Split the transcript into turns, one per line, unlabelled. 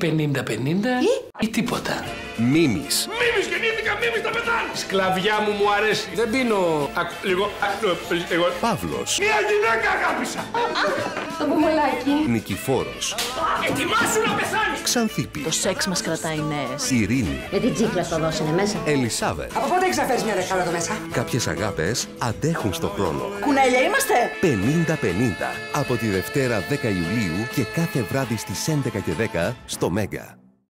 50-50 ή τίποτα.
Μίμης.
Μίμης γεννήθηκα, μίμης τα πετάνε. Σκλαβιά μου μου αρέσει. Δεν πίνω. Ακ, λίγο. ακ, λίγο.
Παύλος.
Μια γυναίκα αγάπησα.
Το πουμουλάκι.
Νικηφόρος.
Ετοιμάσου να πεθάνεις.
Ξανθίπη.
Το σεξ μας κρατάει νέες.
Ειρήνη.
Με την τσίχλα στο δώσανε μέσα.
Ελισάβετ.
Από πότε ξαφέρεις μια δεκάρα εδώ μέσα;
Κάποιες αγάπες αντέχουν στο χρόνο.
Κουνέλια είμαστε!
50-50. Από τη Δευτέρα 10 Ιουλίου και κάθε βράδυ στις 11 και 10 στο Μέγκα.